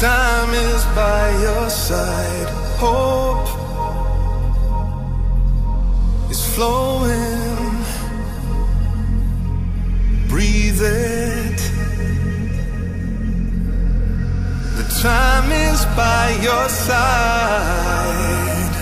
is by your side. Hope is flowing. Breathe it. The time is by your side.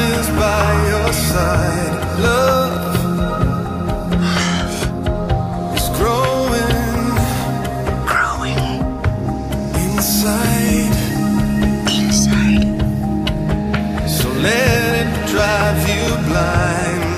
is by your side. Love is growing, growing inside, inside. So let it drive you blind.